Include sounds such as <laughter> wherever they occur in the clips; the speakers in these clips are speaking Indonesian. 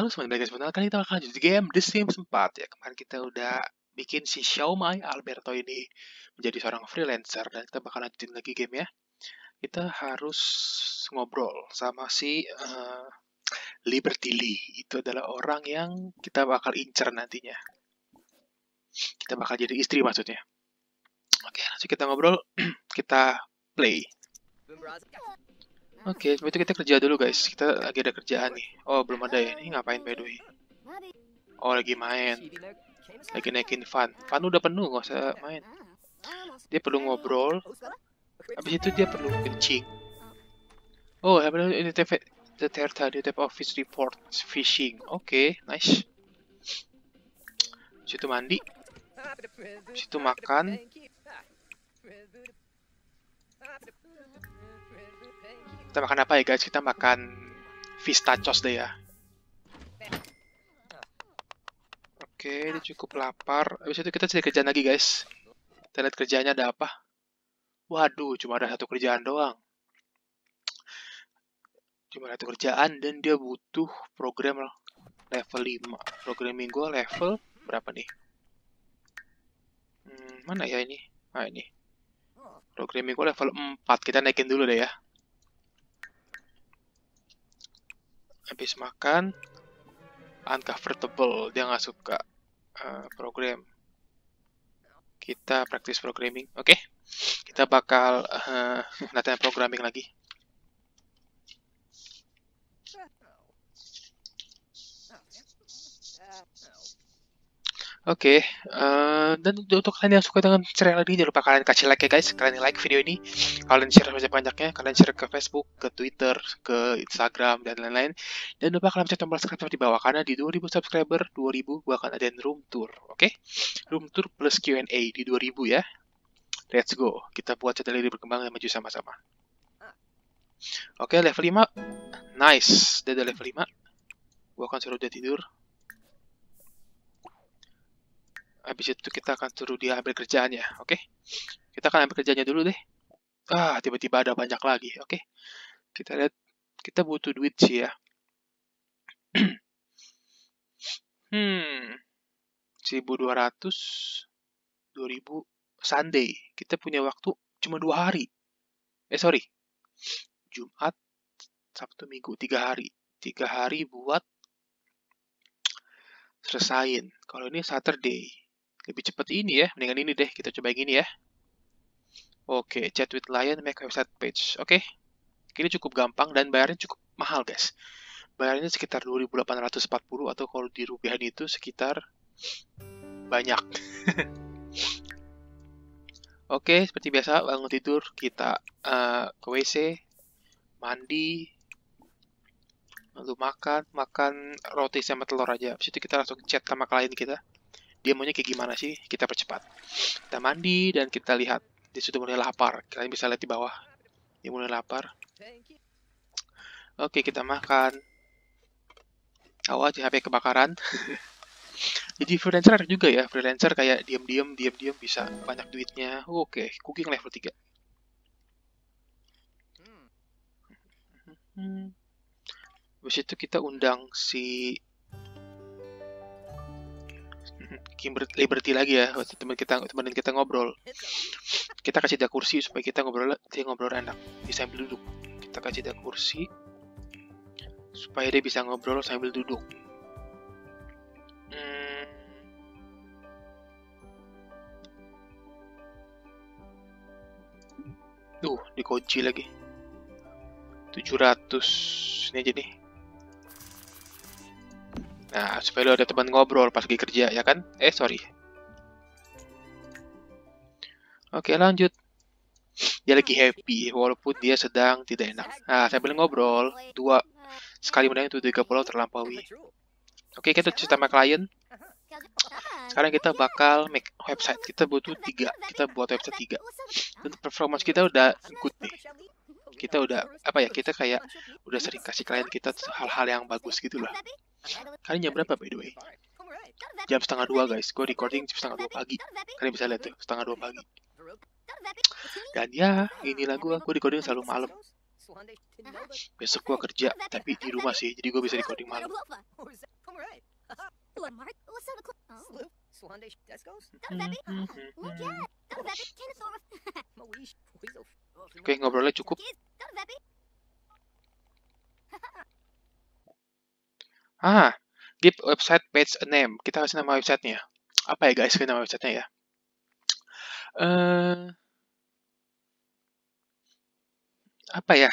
Halo semuanya, guys. Sebentar kali kita bakal lanjut game The Sims 4 ya. Kemarin kita udah bikin si Xiaomai Alberto ini menjadi seorang freelancer dan kita bakal lanjutin lagi game ya. Kita harus ngobrol sama si uh, Liberty Lee. Itu adalah orang yang kita bakal incer nantinya. Kita bakal jadi istri maksudnya. Oke, langsung kita ngobrol. <clears throat> kita play. Oke, okay, itu kita kerja dulu guys. Kita lagi ada kerjaan nih. Oh, belum ada ya. Ini ngapain by the way? Oh, lagi main. Lagi naikin fun. Fun udah penuh, nggak usah main. Dia perlu ngobrol. Habis itu dia perlu kencing. Oh, ini TV the third tadi type office report fishing. Oke, okay, nice. Situ mandi. Situ makan. Kita makan apa ya guys? Kita makan pistachos deh ya. Oke, ini cukup lapar. Habis itu kita cari kerjaan lagi guys. Kita lihat kerjanya ada apa. Waduh, cuma ada satu kerjaan doang. Cuma satu kerjaan dan dia butuh program level 5. Programming gue level berapa nih? Hmm, mana ya ini? Ah ini. Programming gue level 4. Kita naikin dulu deh ya. Habis makan uncomfortable dia nggak suka uh, program kita praktis programming oke okay? kita bakal uh, <laughs> latihan programming lagi Oke, okay, uh, dan untuk kalian yang suka dengan serial ini, jangan lupa kalian kasih like ya guys. Kalian like video ini, kalian share sebanyak-banyaknya, kalian share ke Facebook, ke Twitter, ke Instagram, dan lain-lain. Dan lupa kalian pencet tombol subscribe di bawah, karena di 2000 subscriber, 2000 gua akan adain room tour, oke? Okay? Room tour plus Q&A di 2000 ya. Let's go, kita buat channel ini berkembang dan maju sama-sama. Oke, okay, level 5. Nice, dia udah level 5. Gua akan suruh dia tidur. Habis itu kita akan suruh dia ambil kerjaannya, oke? Okay? Kita akan ambil kerjanya dulu deh. Ah, tiba-tiba ada banyak lagi, oke? Okay? Kita lihat, kita butuh duit sih ya. <clears throat> hmm, 1200, 2000, Sunday. Kita punya waktu cuma dua hari. Eh, sorry. Jumat, Sabtu, Minggu, tiga hari. Tiga hari buat selesain. Kalau ini Saturday lebih cepat ini ya mendingan ini deh kita coba yang ini ya. Oke chat with lion make website page. Oke. Ini cukup gampang dan bayarnya cukup mahal guys. Bayarnya sekitar 2840 atau kalau di rupiah itu sekitar banyak. <laughs> Oke, seperti biasa bangun tidur kita uh, ke WC, mandi, lalu makan, makan roti sama telur aja. Habis itu kita langsung chat sama klien kita dia maunya kayak gimana sih? Kita percepat. Kita mandi dan kita lihat. Dia sudah mulai lapar. Kalian bisa lihat di bawah. Dia mulai lapar. Oke kita makan. Awas HP kebakaran. <laughs> Jadi freelancer juga ya. Freelancer kayak diam-diam diam-diam bisa banyak duitnya. Oke cooking level 3 hmm. Habis itu kita undang si Liberty lagi ya teman kita teman kita ngobrol kita kasih dia kursi supaya kita ngobrol dia ngobrol enak bisa sambil duduk kita kasih dia kursi supaya dia bisa ngobrol sambil duduk hmm. Dikunci lagi. 700 ini aja nih. Nah, supaya lo ada teman ngobrol pas lagi kerja, ya kan? Eh, sorry. Oke, lanjut. Dia lagi happy, walaupun dia sedang tidak enak. Nah, saya boleh ngobrol. Dua sekali menang itu tiga pulau terlampaui. Oke, kita cerita sama klien. Sekarang kita bakal make website. Kita butuh tiga. Kita buat website tiga. Dan performance kita udah good nih. Kita udah, apa ya, kita kayak udah sering kasih klien kita hal-hal yang bagus gitu lah. Kalian jam berapa by the way? Jam setengah dua guys. Gue recording jam setengah dua pagi. Kalian bisa lihat tuh, setengah dua pagi. Dan ya, inilah gue. Gue recording selalu malam. Besok gua kerja, tapi di rumah sih, jadi gua bisa recording malam. Oke, ngobrolnya cukup. Ah, give website page a name. Kita kasih nama websitenya. Apa ya guys, kasih nama websitenya ya? Eh, apa ya?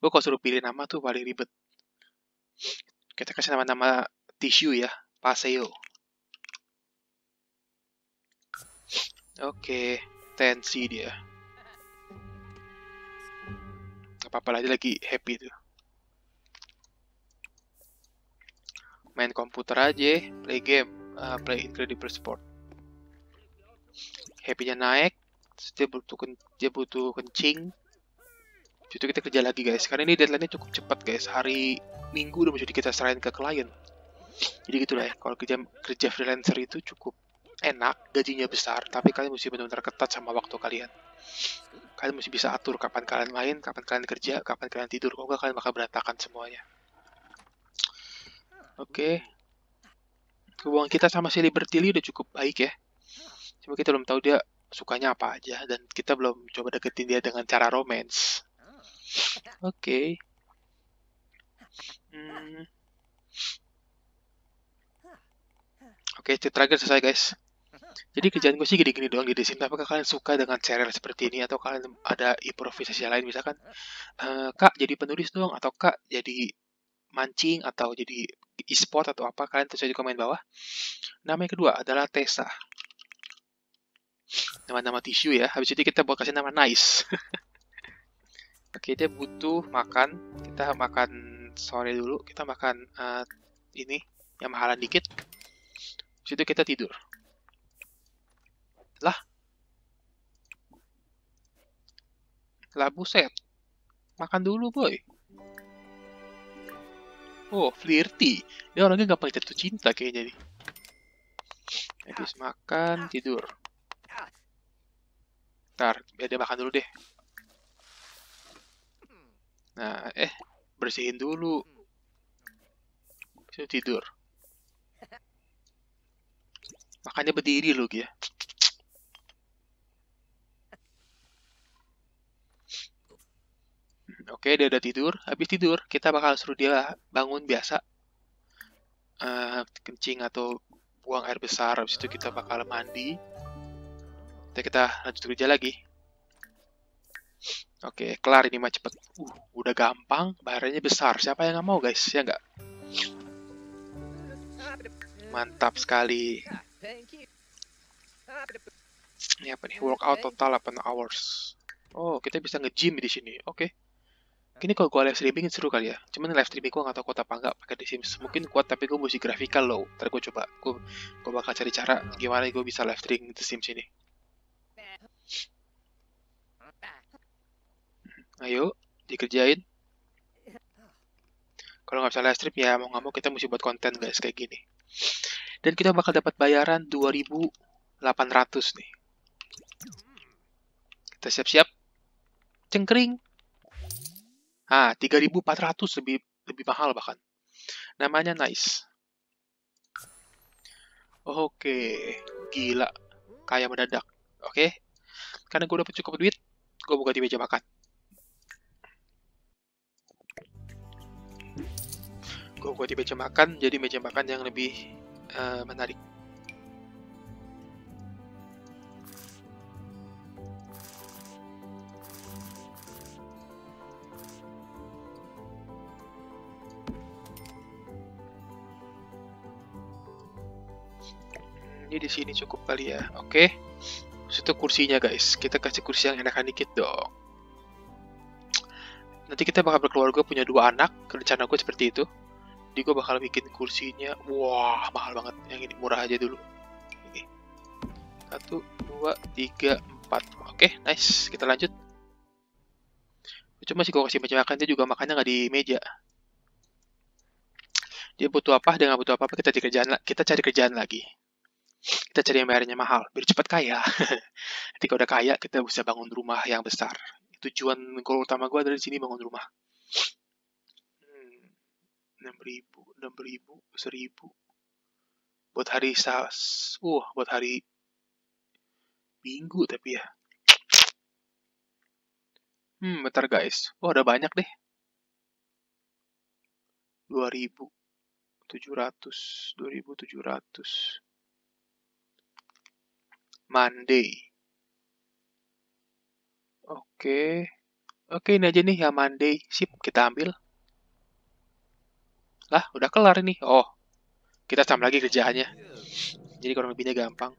Gue kalau suruh pilih nama tuh paling ribet. Kita kasih nama-nama tisu ya, Paseo. Oke, tensi dia. Apa-apa lagi lagi happy tuh. Main komputer aja, play game, uh, play Incredible Sport. Happy-nya naik, terus dia butuh dia butuh kencing. Itu kita kerja lagi guys. Karena ini deadline-nya cukup cepat guys. Hari Minggu udah mesti kita serahin ke klien. Jadi gitulah ya. Kalau kerja kerja freelancer itu cukup enak, gajinya besar, tapi kalian mesti benar-benar ketat sama waktu kalian. Kalian mesti bisa atur kapan kalian main, kapan kalian kerja, kapan kalian tidur. Kalau kalian bakal berantakan semuanya. Oke. Okay. Hubungan kita sama si Liberty Lee udah cukup baik ya. Cuma kita belum tahu dia sukanya apa aja dan kita belum coba deketin dia dengan cara romance. Oke. Okay. Hmm. Oke, okay, terakhir selesai guys. Jadi kerjaan gue sih gini-gini doang di sini. Apakah kalian suka dengan serial seperti ini atau kalian ada improvisasi lain misalkan, uh, kak jadi penulis doang atau kak jadi mancing atau jadi e-sport atau apa kalian tulis di komen bawah. Nama yang kedua adalah Tessa. Nama-nama tisu ya. Habis itu kita buat kasih nama Nice. <laughs> Oke, dia butuh makan. Kita makan sore dulu. Kita makan uh, ini yang mahalan dikit. Habis itu kita tidur. Lah. Lah buset. Makan dulu, boy. Oh, flirty. Dia orangnya gampang jatuh cinta kayaknya nih. Habis makan, tidur. Ntar, biar dia makan dulu deh. Nah, eh, bersihin dulu. Bisa tidur. Makanya berdiri loh ya. Oke, dia udah tidur. Habis tidur, kita bakal suruh dia bangun biasa. Uh, kencing atau buang air besar. Habis itu kita bakal mandi. Kita, kita lanjut kerja lagi. Oke, kelar ini mah cepet. Uh, udah gampang, bayarnya besar. Siapa yang nggak mau, guys? Ya nggak? Mantap sekali. Ini apa nih? Workout total 8 hours. Oh, kita bisa nge-gym di sini. Oke. Okay. Ini kalau gue live streaming seru kali ya. Cuman live streaming gue gak tau kuat apa enggak pakai Sims. Mungkin kuat tapi gue mesti grafikal low. Ntar gue coba. Gue, gue bakal cari cara gimana gue bisa live streaming The Sims ini. Ayo, dikerjain. Kalau nggak bisa live stream ya mau nggak mau kita mesti buat konten guys kayak gini. Dan kita bakal dapat bayaran 2.800 nih. Kita siap-siap. Cengkring. Ah, 3.400 lebih lebih mahal bahkan. Namanya Nice. Oke, gila. Kayak mendadak. Oke. Karena gue dapat cukup duit, gue buka di meja makan. Gue buka di meja makan, jadi meja makan yang lebih uh, menarik. Di sini cukup kali ya. Oke. Okay. itu kursinya guys. Kita kasih kursi yang enakan dikit dong. Nanti kita bakal berkeluarga punya dua anak. Rencana gue seperti itu. Jadi gue bakal bikin kursinya. Wah mahal banget. Yang ini murah aja dulu. Ini. Satu dua tiga empat. Oke nice. Kita lanjut. Cuma sih gue kasih meja makan dia juga makannya nggak di meja. Dia butuh apa? Dia nggak butuh apa apa kita kita cari kerjaan lagi kita cari yang bayarnya mahal biar cepat kaya. <laughs> Kalau udah kaya kita bisa bangun rumah yang besar. Tujuan goal utama gue dari sini bangun rumah. Hmm, enam ribu enam ribu seribu. Buat hari sas uh buat hari minggu tapi ya. Hmm bentar guys. Oh ada banyak deh. 2700 2700 Monday Oke. Oke, ini aja nih ya Monday. Sip, kita ambil. Lah, udah kelar ini. Oh, kita tambah lagi kerjaannya. Jadi kurang lebihnya gampang.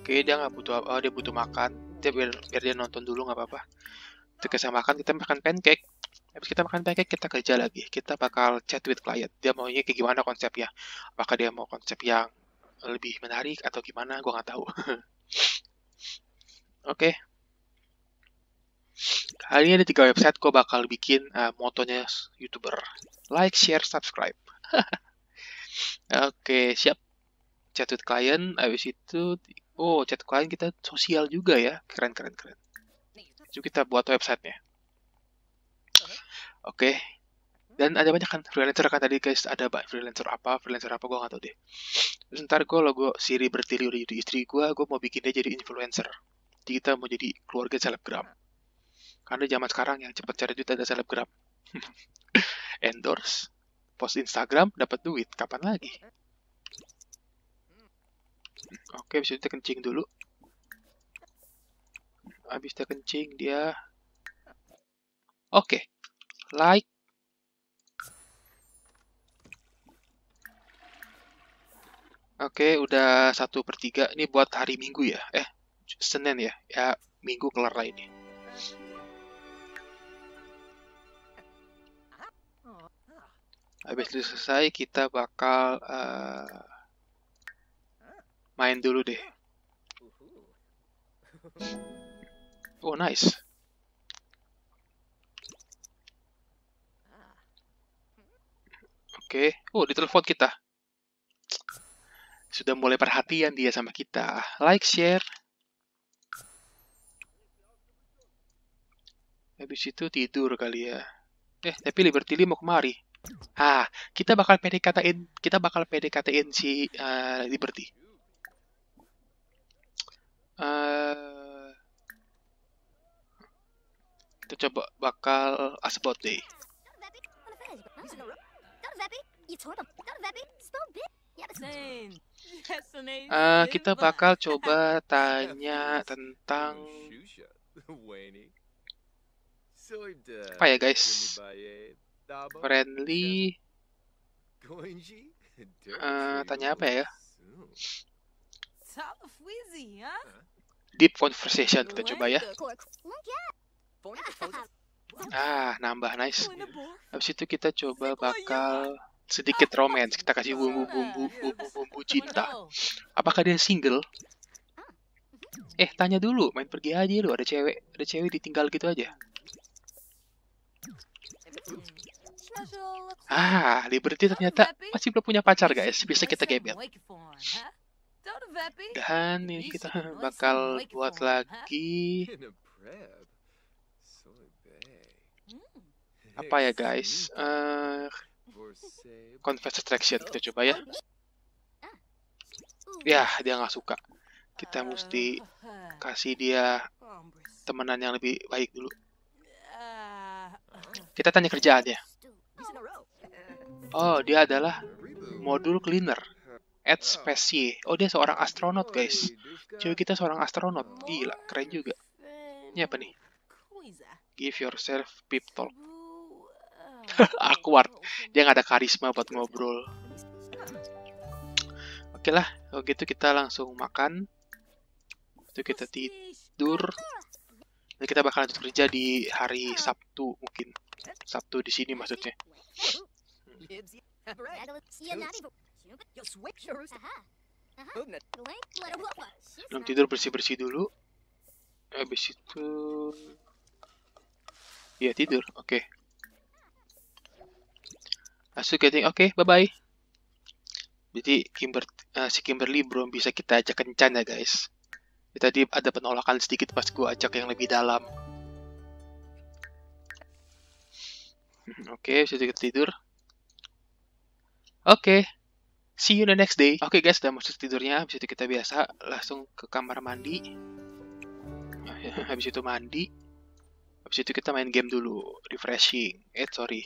Oke, dia nggak butuh apa, oh, dia butuh makan. Dia biar, biar dia nonton dulu nggak apa-apa. Kita makan, kita makan pancake. Habis kita makan pancake, kita kerja lagi. Kita bakal chat with client. Dia maunya kayak gimana konsepnya. Apakah dia mau konsep yang lebih menarik atau gimana, gue nggak tahu. <laughs> Oke. Okay. Kali ini ada tiga website gue bakal bikin uh, motonya youtuber. Like, share, subscribe. <laughs> Oke, okay, siap. Chat with client, habis itu, oh chat client kita sosial juga ya. Keren, keren, keren. Itu kita buat websitenya. Oke. Okay. Dan ada banyak kan freelancer kan tadi guys, ada banyak freelancer apa, freelancer apa gue gak tau deh. Terus ntar gue logo Siri bertili udah jadi istri gue, gue mau bikin dia jadi influencer. Jadi kita mau jadi keluarga selebgram. Karena zaman sekarang yang cepat cari duit ada selebgram. <laughs> Endorse, post Instagram, dapat duit. Kapan lagi? Oke, bisa kita kencing dulu. Habis kita kencing, dia... Oke. Like. Oke, udah satu per tiga. Ini buat hari Minggu ya? Eh, Senin ya? Ya, Minggu kelar lah ini. Habis itu selesai, kita bakal uh, main dulu deh. Oh, nice. Oke. Okay. Oh, ditelepon kita. Sudah mulai perhatian dia sama kita. Like, share. Habis itu tidur kali ya. Eh, tapi Liberty mau kemari. Ah, kita bakal PDKT-in, kita bakal PDKT-in si uh, Liberty. Uh, kita coba bakal ask about day. Uh, kita bakal coba <laughs> tanya tentang <laughs> apa ya guys? friendly. Uh, <laughs> tanya apa ya? deep conversation kita coba ya. Ah nambah. Nice. Habis itu kita coba bakal sedikit romance kita kasih bumbu-bumbu bumbu-bumbu cinta. apakah dia single? Eh tanya dulu main pergi aja lu ada cewek ada cewek ditinggal gitu aja. Ah, Liberty ternyata masih belum punya pacar guys. Bisa kita gebet. Dan ini kita bakal buat lagi. Apa ya guys? Uh, confess attraction kita coba ya. Ya, dia nggak suka. Kita mesti kasih dia temenan yang lebih baik dulu. Kita tanya kerjaannya. Oh, dia adalah modul cleaner. At Specie. Oh, dia seorang astronot, guys. Cewek kita seorang astronot. Gila, keren juga. Ini apa nih? Give yourself pep talk. <laughs> Awkward. Dia nggak ada karisma buat ngobrol. Oke lah, kalau gitu kita langsung makan. Itu kita tidur. Dan kita bakal lanjut kerja di hari Sabtu mungkin. Sabtu di sini maksudnya. Belum tidur bersih-bersih dulu. Habis itu... Ya tidur, oke. Okay associating oke okay, bye bye jadi Kimber, uh, si Kimberly belum bisa kita ajak kencan ya guys. Ya, tadi ada penolakan sedikit pas gue ajak yang lebih dalam. <laughs> Oke okay, sedikit tidur. Oke okay. see you the next day. Oke okay, guys udah masuk tidurnya. Habis itu kita biasa langsung ke kamar mandi. <laughs> Habis itu mandi. Habis itu kita main game dulu refreshing. Eh sorry.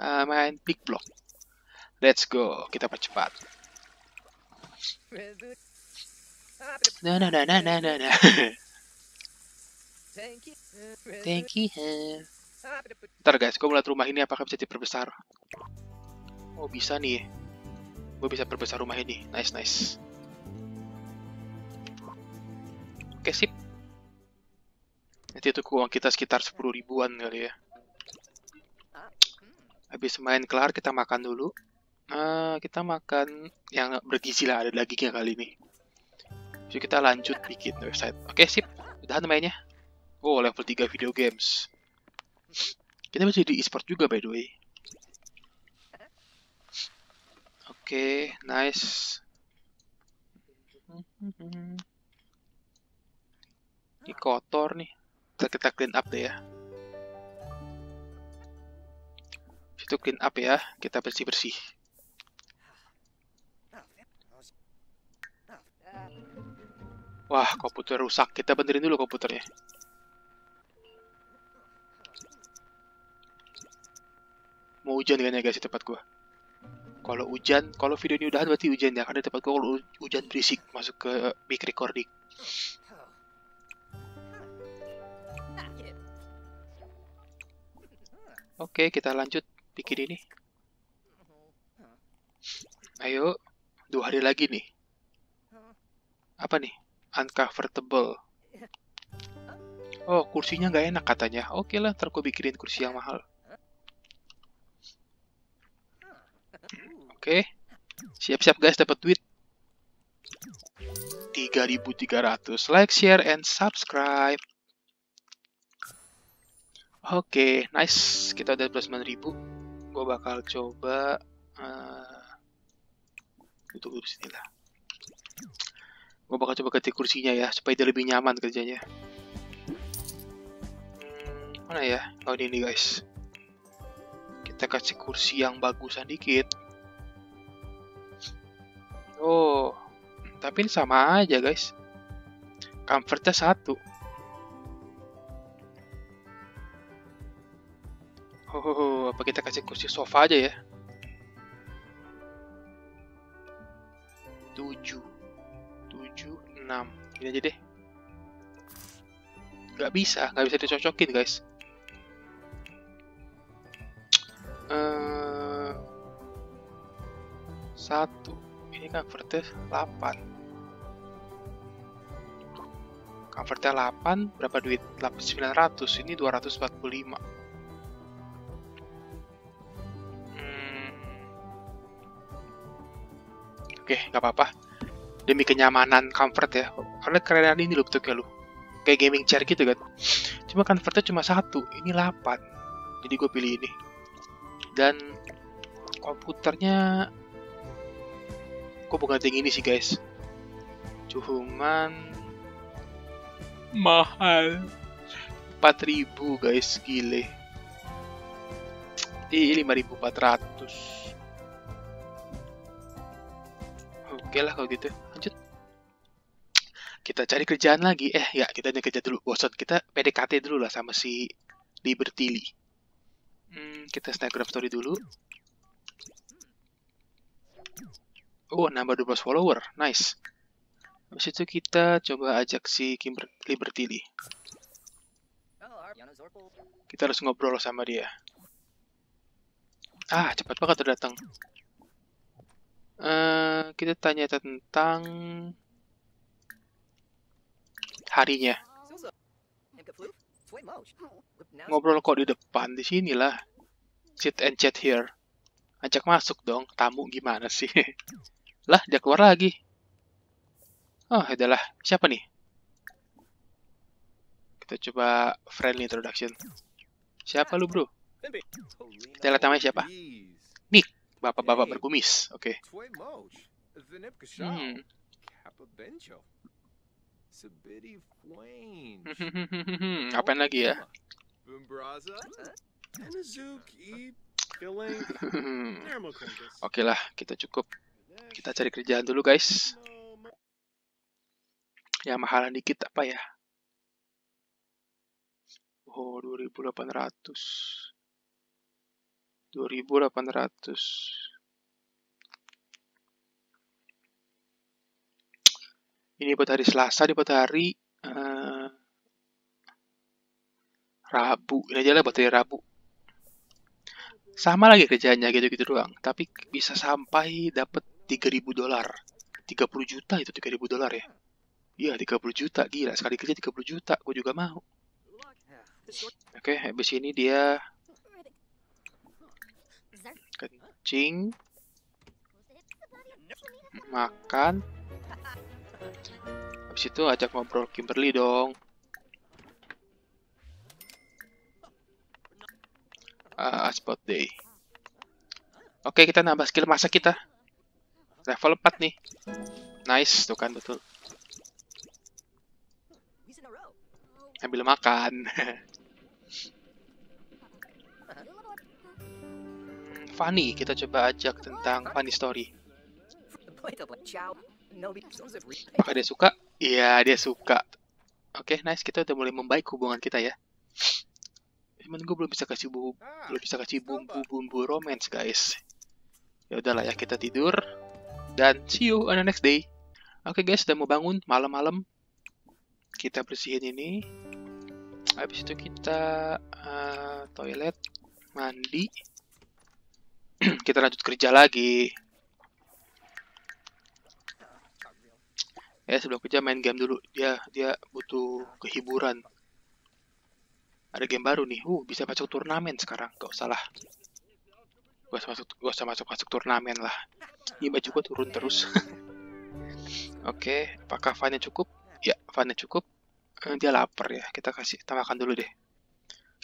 Uh, main Big Block. Let's go. Kita percepat. Nah, nah, nah, nah, nah, nah, nah. Thank you. Ntar guys, gue melihat rumah ini apakah bisa diperbesar. Oh bisa nih. Gue bisa perbesar rumah ini. Nice, nice. Oke, sip. Nanti itu uang kita sekitar 10 ribuan kali ya. Habis main kelar, kita makan dulu. Uh, kita makan yang bergizi lah, ada dagingnya kali ini. Jadi kita lanjut bikin website. Oke, sip. Udahan mainnya. Oh, level 3 video games. Kita bisa di e-sport juga by the way. Oke, okay, nice. Ini kotor nih. Kita, kita clean up deh ya. Situ clean up ya. Kita bersih-bersih. Wah, komputer rusak. Kita benerin dulu komputernya. mau hujan kan ya guys di tempat gua kalau hujan kalau video ini udah berarti hujan ya karena tempat gua kalau hujan berisik masuk ke mic recording Oke, kita lanjut bikin ini. Ayo, dua hari lagi nih. Apa nih? Uncomfortable. Oh, kursinya nggak enak katanya. Oke lah, ntar gue bikinin kursi yang mahal. Oke. Siap-siap guys dapat duit. 3300. Like, share, and subscribe. Oke, okay, nice. Kita udah plus 9000. Gue bakal coba uh, itu dulu sini lah. Gue bakal coba ganti kursinya ya, supaya dia lebih nyaman kerjanya. Hmm, mana ya? Oh ini nih guys. Kita kasih kursi yang bagusan dikit. Oh, tapi ini sama aja guys. Comfortnya satu. Oh, apa kita kasih kursi sofa aja ya? 7 7 6 Ini aja deh. Gak bisa, gak bisa dicocokin guys. Uh, Satu. Ini convertnya 8 convertnya 8 berapa duit? 900 ini 245 oke nggak apa-apa. Demi kenyamanan comfort ya. Karena kerenan ini loh bentuknya lo kayak gaming chair gitu kan. Cuma convertnya cuma satu ini 8 jadi gue pilih ini. Dan komputernya Kok bukan tinggi ini sih guys. Cuman mahal. 4000 guys. Gile. Ih, 5400 Oke lah kalau gitu lanjut kita cari kerjaan lagi eh ya kita nyari kerja dulu bosan kita PDKT dulu lah sama si Liberty Lee hmm, kita snapgraph story dulu Oh, nambah 12 follower. Nice. Habis itu kita coba ajak si Kimber Liberty Lee. Kita harus ngobrol sama dia. Ah, cepat banget udah datang. Uh, kita tanya tentang harinya. Ngobrol kok di depan di sinilah. Sit and chat here. Ajak masuk dong, tamu gimana sih? <laughs> Lah, dia keluar lagi. Oh, adalah siapa nih? Kita coba friendly introduction. Siapa lu, bro? Kita lihat namanya siapa? Nick, bapak-bapak berkumis. Oke. Okay. Hmm. <laughs> Ngapain lagi ya? <laughs> Oke lah, kita cukup. Kita cari kerjaan dulu guys. Yang mahalan dikit apa ya? Oh, 2800. 2800. Ini buat hari Selasa, ini buat hari uh, Rabu. Ini aja lah buat hari Rabu. Sama lagi kerjanya gitu-gitu doang. Tapi bisa sampai dapat 3000 dolar. 30 juta itu 3000 dolar ya. Iya, 30 juta. Gila, sekali kerja 30 juta. Gue juga mau. Oke, okay, habis ini dia kencing, makan, Habis itu ajak ngobrol Kimberly dong. Uh, spot day. Oke, kita nambah skill masak kita. Level 4 nih. Nice, tuh kan betul. Ambil makan. <laughs> funny, kita coba ajak tentang funny story. Apakah dia suka? Iya, dia suka. Oke, okay, nice. Kita udah mulai membaik hubungan kita ya. Cuman gue belum bisa kasih bumbu, belum bisa kasih bumbu-bumbu romance, guys. Ya udahlah ya, kita tidur. Dan see you on the next day. Oke okay, guys, udah mau bangun malam-malam. Kita bersihin ini. Habis itu kita uh, toilet, mandi. <clears throat> kita lanjut kerja lagi. ya sebelum kerja main game dulu. Dia dia butuh kehiburan. Ada game baru nih. Uh bisa masuk turnamen sekarang. Gak usah lah. Gak usah masuk gak usah masuk masuk turnamen lah. Ini baju gua turun terus. <laughs> Oke okay, apakah funnya cukup? Ya funnya cukup. Eh, dia lapar ya. Kita kasih kita makan dulu deh.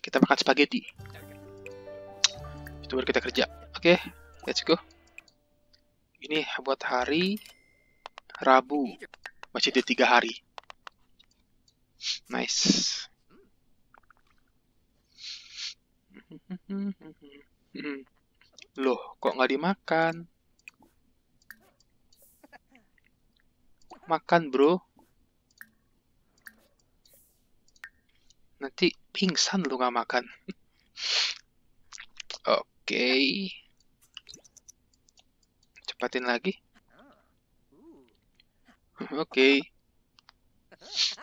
Kita makan spaghetti. Itu baru kita kerja oke okay, let's go ini buat hari Rabu masih ada tiga hari. Nice. Loh, kok nggak dimakan? Makan, bro. Nanti pingsan lu nggak makan. <laughs> Oke. Okay. Cepatin lagi. Oke. Okay.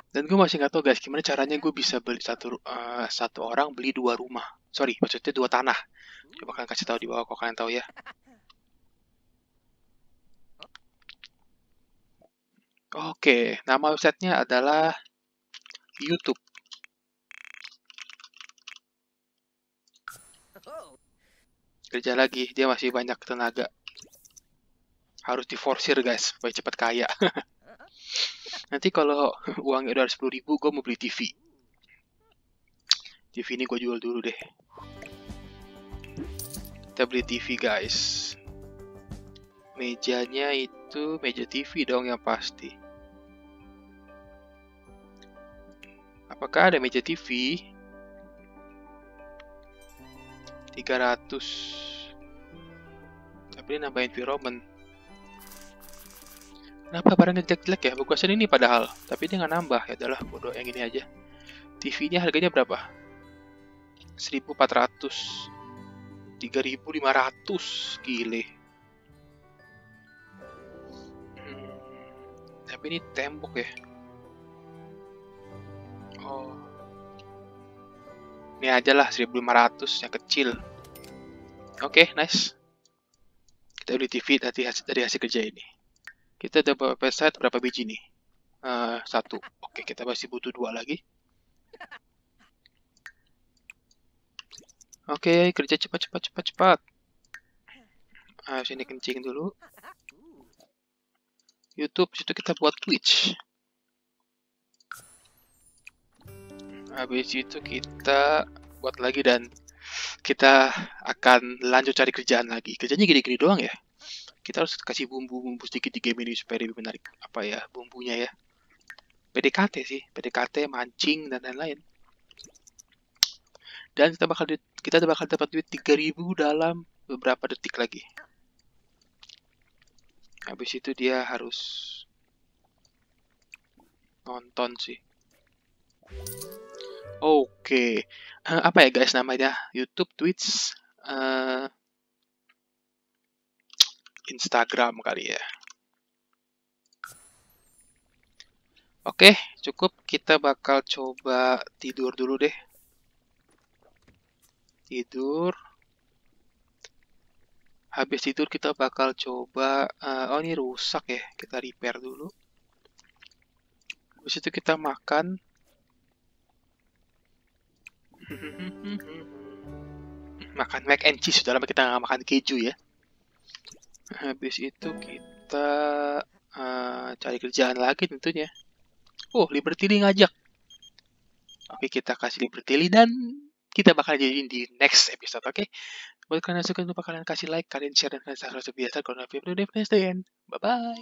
Dan gue masih nggak tahu guys gimana caranya gue bisa beli satu uh, satu orang beli dua rumah. Sorry, maksudnya dua tanah. Coba kalian kasih tahu di bawah kok kalian tahu ya. Oke, okay. nama websitenya adalah YouTube. Kerja lagi, dia masih banyak tenaga. Harus diforsir guys, supaya cepat kaya. <laughs> Nanti kalau uangnya udah 10 ribu, gue mau beli TV. TV ini gue jual dulu deh. Kita beli TV guys. Mejanya itu meja TV dong yang pasti. Apakah ada meja TV? 300 Tapi ini nambahin environment Kenapa barangnya jelek-jelek ya? Bagusan ini padahal. Tapi dia nggak nambah. Ya adalah bodoh yang ini aja. TV-nya harganya berapa? 1400 3500 gile hmm, tapi ini tembok ya oh ini aja lah 1500 yang kecil oke okay, nice kita beli TV dari hasil kerja ini kita dapat website berapa biji nih? Uh, satu. Oke, kita masih butuh dua lagi. Oke, kerja cepat, cepat, cepat, cepat. Ah, sini kencing dulu. YouTube, situ kita buat Twitch. Habis itu kita buat lagi dan kita akan lanjut cari kerjaan lagi. Kerjanya gini-gini doang ya kita harus kasih bumbu-bumbu sedikit di game ini supaya lebih menarik apa ya bumbunya ya PDKT sih PDKT mancing dan lain-lain dan kita bakal kita bakal dapat duit 3000 dalam beberapa detik lagi. Habis itu dia harus nonton sih. Oke, okay. uh, apa ya guys namanya? YouTube, Twitch, uh, Instagram kali ya. Oke, cukup. Kita bakal coba tidur dulu deh. Tidur. Habis tidur kita bakal coba. Uh, oh ini rusak ya. Kita repair dulu. Habis itu kita makan. <laughs> makan mac and cheese sudah lama kita nggak makan keju ya habis itu kita uh, cari kerjaan lagi tentunya. Oh Liberty Lee ngajak. Oke kita kasih Liberty Lee dan kita bakal jadi di next episode oke? Okay? buat kalian yang suka lupa kalian kasih like kalian share dan kalian subscribe biasa kalau video bye bye